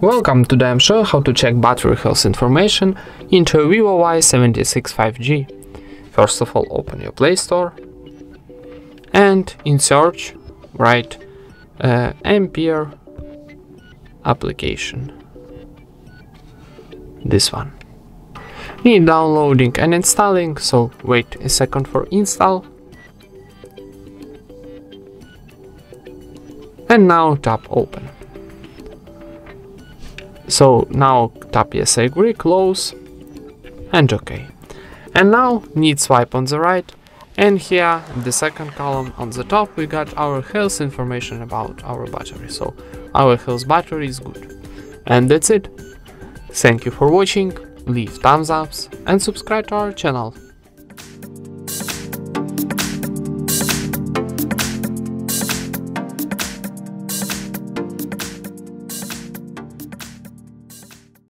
Welcome to I'm show how to check battery health information into a Vivo Y76 5G. First of all, open your Play Store and in search write uh, Ampere application. This one. Need downloading and installing, so wait a second for install. And now tap open. So now tap yes I agree, close and OK. And now need swipe on the right and here in the second column on the top we got our health information about our battery. So our health battery is good. And that's it. Thank you for watching, leave thumbs ups and subscribe to our channel.